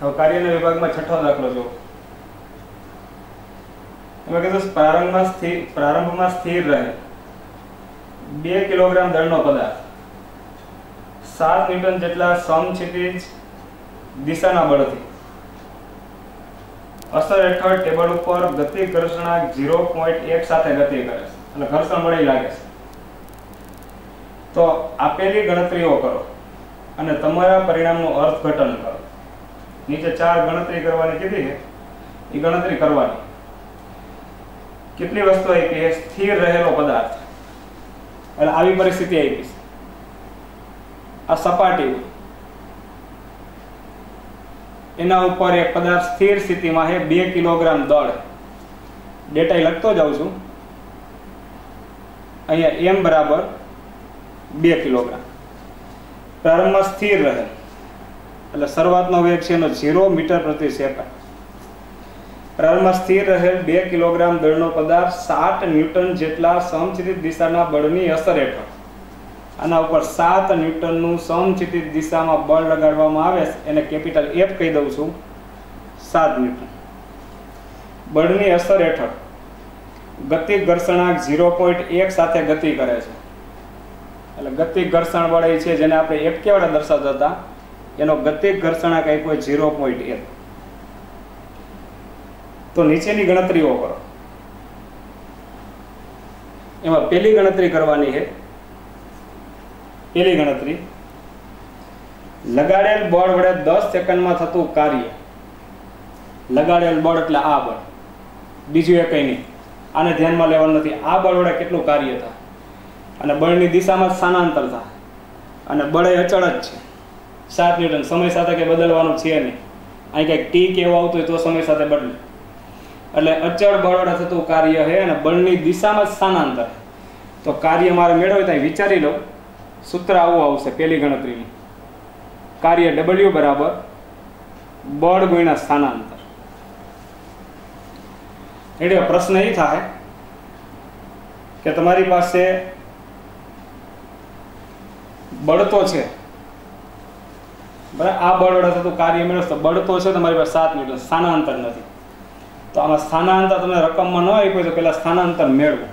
હવે કાર્યના વિભાગમાં છઠ્ઠો દાખલો જો એમાં કીધું પ્રારંભમાં સ્થિર પ્રારંભમાં સ્થિર રહે. બે કિલોગ્રામ દળનો પદાર્થ. સાત ન્યૂટન જેટલા સમક્ષિતિજ દિશાના બળથી. અસર હેઠળ ટેબલ ઉપર ગતિ ઘર્ષણા ઝીરો પોઈન્ટ એક સાથે ગતિ કરે છે. એટલે ઘર્ષણ મળી લાગે છે. તો આપેલી ગણતરીઓ કરો. અને તમારા પરિણામનું અર્થઘટન કરો. નીચે ચાર ગણતરી કરવાની કીધી છે? એ ગણતરી કરવાની. કેટલી વસ્તુ આવી કે સ્થિર રહેલો પદાર્થ. એટલે આવી પરિસ્થિતિ આવી આ સપાટી એના ઉપર એક પદાર્થ સ્થિર સ્થિતિમાં છે, બે કિલોગ્રામ દળ. ડેટા લખતો જાઉં છું. અહીંયા એમ બરાબર બે કિલોગ્રામ. પ્રારંભમાં સ્થિર રહે. એટલે શરૂઆતનો વેગ છે એનો ઝીરો મીટર પ્રતિ સેકન્ડ. પ્રારંભમાં સ્થિર રહેલ બે કિલોગ્રામ દળનો પદાર્થ સાત ન્યૂટન જેટલા સમચિતિત દિશાના બળની અસર હેઠળ. આના ઉપર સાત ન્યૂટનનું સમચિતિત દિશામાં બળ લગાડવામાં આવે એને કેપિટલ એફ કહી દઉં છું. સાત ન્યૂટન. બળની અસર હેઠળ. ગતિ ઘર્ષણાંક ઝીરો પોઈન્ટ એક સાથે ગતિ કરે છે. એટલે ગતિ ઘર્ષણ બળ એ છે જેને આપણે એફ કેવડા દર્શાવતા હતા. એનો ગતિક ઘર્ષણાંક આપ્યો ઝીરો પોઈન્ટ એક. તો નીચેની ગણતરીઓ કરો. એમાં પહેલી ગણતરી કરવાની છે. પહેલી ગણતરી. લગાડેલ બળ વડે દસ સેકન્ડમાં થતું કાર્ય. લગાડેલ બળ એટલે આ બળ. બીજું એ કંઈ નહીં. આને ધ્યાનમાં લેવાનું નથી. આ બળ વડે કેટલું કાર્ય થાય? અને બળની દિશામાં સ્થાનાંતર થાય. અને બળ એ અચળ જ છે. સાત ન્યૂટન. સમય સાથે કંઈ બદલવાનું છે નહીં. અહીં કંઈક ટી કેવું આવતું હોય તો સમય સાથે બદલે. એટલે અચળ બળ વડે થતું કાર્ય છે અને બળની દિશામાં સ્થાનાંતર. તો કાર્ય મારે મેળવે ત્યાં વિચારી લો. સૂત્ર આવું આવશે પહેલી ગણતરીનું કાર્ય ડબલ્યુ બરાબર બળ ગુણ્યા સ્થાનાંતર. એટલે પ્રશ્ન એ થાય કે તમારી પાસે બળતો છે બરાબર આ બળ થતું કાર્ય મેળવશો બળતો છે તમારી પાસે સાત ન્યૂટન સ્થાનાંતર નથી. તો આમાં સ્થાનાંતર તમને રકમમાં ન આપ્યું તો પહેલાં સ્થાનાંતર મેળવો.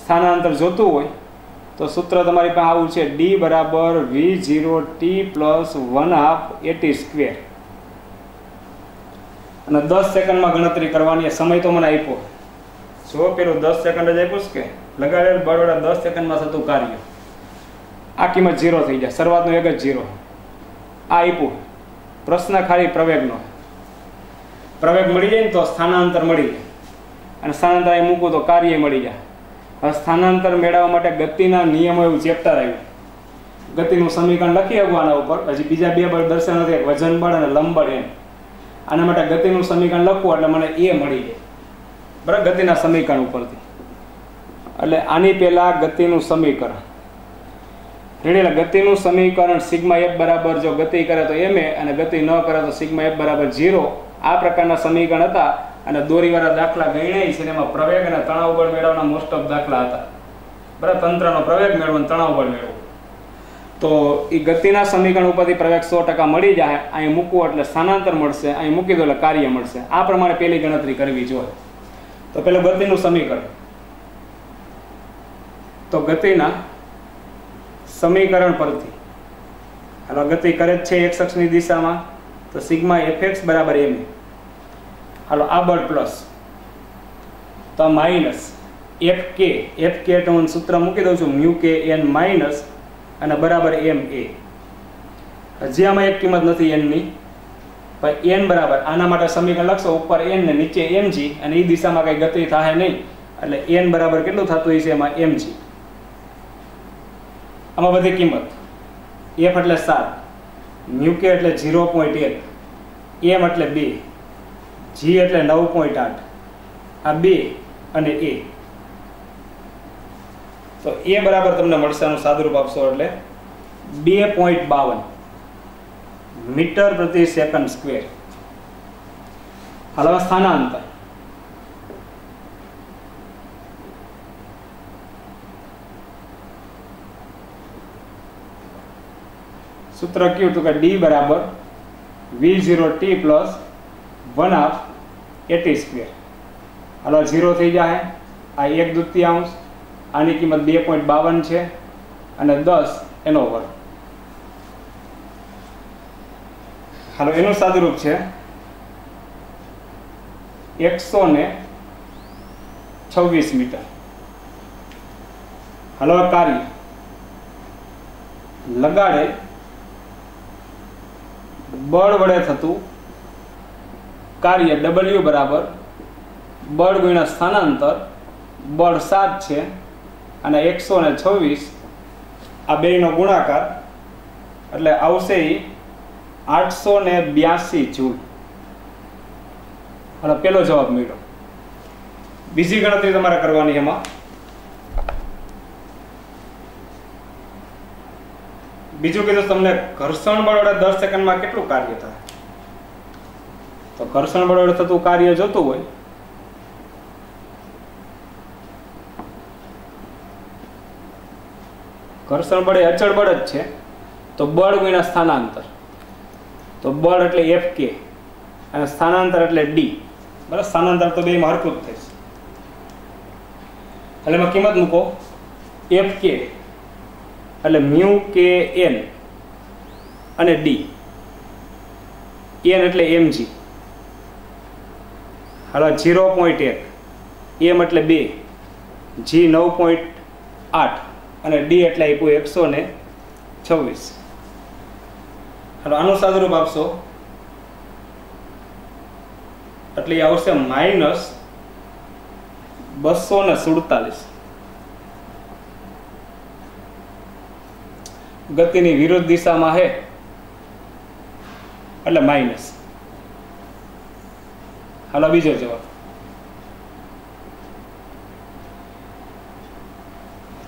સ્થાનાંતર જોતું હોય તો સૂત્ર તમારી પાસે આવું છે ડી બરાબર V zero T plus one half A T square અને દસ સેકન્ડમાં ગણતરી કરવાની સમય તો મને આપ્યો. જો પેલું દસ સેકન્ડ જ આપ્યું કે લગાડેલ બળવાળા દસ સેકન્ડમાં થતું કાર્ય. આ કિંમત ઝીરો થઈ જાય, શરૂઆતનો એક જ ઝીરો આ આપ્યું. પ્રશ્ન ખાલી પ્રવેગનો. પ્રવેગ મળી જાય ને તો સ્થાનાંતર મળી જાય. અને સ્થાનાંતર એ મૂકું તો કાર્ય મળી જાય. હવે સ્થાનાંતર મેળવવા માટે ગતિના નિયમો એવું ચેપ્ટર આવ્યું. ગતિનું સમીકરણ લખી આવવાના ઉપર. હજી બીજા બે બળ દર્શન નથી વજન બળ અને લંબળ એમ. આના માટે ગતિનું સમીકરણ લખવું એટલે મને એ મળી જાય. બરાબર? ગતિના સમીકરણ ઉપરથી. એટલે આની પહેલાં ગતિનું સમીકરણ. રેડી ગતિનું સમીકરણ સિગ્મા એફ બરાબર જો ગતિ કરે તો એમ અને ગતિ ન કરે તો સિગ્મા એફ બરાબર ઝીરો આ પ્રકારના સમીકરણ હતા અને દોરીવાળા દાખલા ગણાય છે એમાં પ્રવેગ અને તણાવ બળ મેળવવાના મોસ્ટ ઓફ દાખલા હતા. બરાબર, તંત્રનો પ્રવેગ મેળવો તણાવ બળ મેળવો. તો એ ગતિના સમીકરણ ઉપરથી પ્રવેગ સો ટકા મળી જાય, અહીં મૂકવું એટલે સ્થાનાંતર મળશે, અહીં મૂકી દો એટલે કાર્ય મળશે. આ પ્રમાણે પેલી ગણતરી કરવી જોઈએ. તો પેલું ગતિનું સમીકરણ. તો ગતિના સમીકરણ પરથી. હાલો ગતિ કરે જ છે એક અક્ષની દિશામાં, તો સિગ્મા એફએક્સ બરાબર એમ હાલો, આ બળ પ્લસ તો માઇનસ એફ કે એફ કે એટલે હું સૂત્ર મૂકી દઉં છું મ્યુ કે એન માઇનસ અને બરાબર એમ એ હજી આમાં એક કિંમત નથી એનની પણ એન બરાબર, આના માટે સમીકરણ લખશો, ઉપર એન ને નીચે એમ જી અને એ દિશામાં કંઈ ગતિ થાય નહીં. એટલે એન બરાબર કેટલું થતું છે એમાં એમ જી આમાં બધી કિંમત. એફ એટલે સાત. મ્યુકે એટલે ઝીરો પોઈન્ટ એક. એમ એટલે બે. જી એટલે નવ પોઈન્ટ આઠ. આ બે અને એ તો એ બરાબર તમને મળશે આનું સાદુરૂપ આપશો એટલે બે પોઈન્ટ બાવન. મીટર પ્રતિ સેકન્ડ સ્ક્વેર હાલ સ્થાનાંતર. સૂત્ર કયું તો કે ડી બરાબર V zero T plus one half A T square. Hello, zero થઈ જાય. આ એક દૃત્યાંશ, આની કિંમત બે પોઈન્ટ બાવન છે અને દસ એનો વર્ગ. હાલો, એનું સાદુરૂપ છે. એકસો ને છવ્વીસ મીટર. હાલો, કાર્ય. લગાડે બળ વડે થતું કાર્ય ડબલ્યુ બરાબર બળ ગુણ્યા સ્થાનાંતર, બળ સાત છે અને એકસો ને છવ્વીસ આ બેનો ગુણાકાર, એટલે આવશે આઠસો ને બ્યાસી જૂલ. અને પેલો જવાબ મળ્યો. બીજી ગણતરી તમારે કરવાની એમાં. બીજું કીધું તમને ઘર્ષણ બળ વડે દસ સેકન્ડમાં કેટલું કાર્ય થાય? તો ઘર્ષણ બળ વડે થતું કાર્ય જોતું હોય. ઘર્ષણ બળ એ અચળ બળ જ છે. તો બળ ગુણ્યા સ્થાનાંતર. તો બળ એટલે એફ કે અને સ્થાનાંતર એટલે ડી બરાબર? સ્થાનાંતર તો બે હરકું જ થઈ એટલે એમાં કિંમત મૂકો. એફ કે એટલે મ્યુ કે એન? અને ડી? એન એટલે એમજી હાલો, જીરો પોઈન્ટ એક. એમ એટલે બે. જી નવ પોઈન્ટ આઠ. અને ડી એટલે આપ્યું એકસો ને છવ્વીસ. હાલો, આનું સાદુરૂપ આપશો. એટલે આવશે માઇનસ બસો ને સુડતાલીસ. ગતિની વિરુદ્ધ દિશામાં હે. એટલે માઇનસ હાલો, બીજો જવાબ.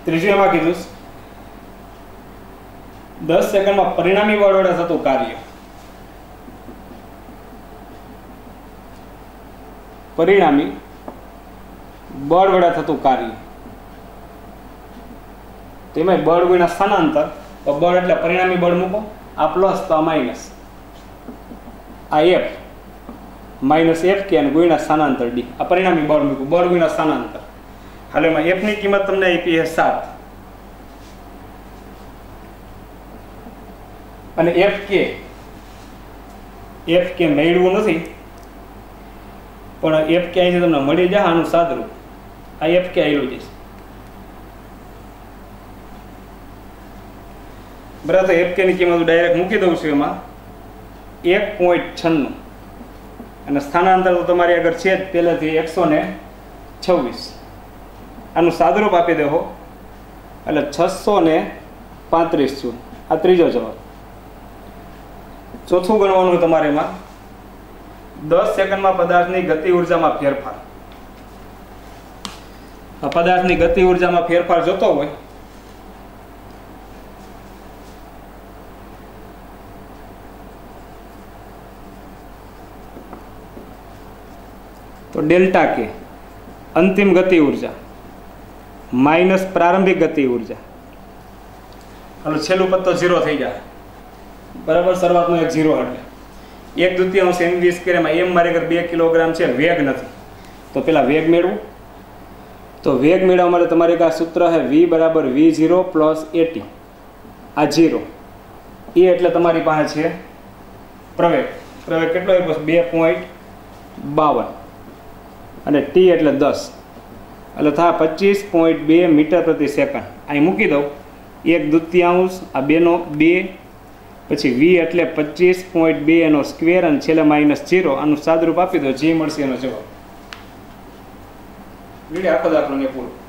ત્રીજું એમાં કીધું દસ સેકન્ડમાં પરિણામી બળ વડે થતું કાર્ય. પરિણામી બળ વડે થતું કાર્ય. તેમાં બળ ગુણ્યા સ્થાનાંતર. તો બળ એટલે પરિણામી બળ મૂકો. આ પ્લસ તો આ માઇનસ આ એફ માઇનસ એફ કે અને ગુણ્યા સ્થાનાંતર ડી આ પરિણામી બળ મૂકું. બળ ગુણ્યા સ્થાનાંતર. હાલ એમાં એફની કિંમત તમને આપી છે સાત. અને એફ કે? એફ કે મેળવું નથી. પણ એફ કે અહીંથી તમને મળી જાય? આનું સાદરૂપ આ એફ કે આવેલું જશે? બરાબર તો એફ કેની કિંમત ડાયરેક્ટ મૂકી દઉં છું એમાં. એક પોઈન્ટ છન્નું. અને સ્થાનાંતર તો તમારી આગળ છે જ, પહેલેથી એકસો ને છવ્વીસ. આનું સાદરૂપ આપી દેહો. એટલે છસો ને પાંત્રીસ છું. આ ત્રીજો જવાબ. ચોથું ગણવાનું તમારે એમાં. દસ સેકન્ડમાં પદાર્થની ગતિ ઉર્જામાં ફેરફાર. પદાર્થની ગતિ ઉર્જામાં ફેરફાર જોતો હોય તો ડેલ્ટા કે અંતિમ ગતિ ઊર્જા, માઇનસ પ્રારંભિક ગતિ ઊર્જા. હાલો, છેલ્લું પત્તો ઝીરો થઈ જાય બરાબર, શરૂઆતનો એક ઝીરો હટે. એક દ્વિતીયાંશ એમ વીસ કેરેમાં એમ મારે ઘર બે કિલોગ્રામ છે, વેગ નથી. તો પેલા વેગ મેળવું. તો વેગ મેળવવા માટે તમારે એક આ સૂત્ર છે વી બરાબર V zero plus A T આ ઝીરો એ એટલે તમારી પાસે છે પ્રવેગ. પ્રવેગ કેટલો આપ્યો બે પોઈન્ટ બાવન. અને ટી એટલે દસ. એટલે થાય પચીસ પોઈન્ટ બે મીટર પ્રતિ સેકન્ડ. અહીં મૂકી દઉં. એક દૃત્યાંશ, આ બેનો બે. પછી વી એટલે પચીસ પોઈન્ટ બે એનો સ્ક્વેર અને છેલ્લે માઇનસ જીરો આનું સાદરૂપ આપી દો. જે મળશે એનો જવાબ. વીડિયો આખો દાખલો ને પૂરું.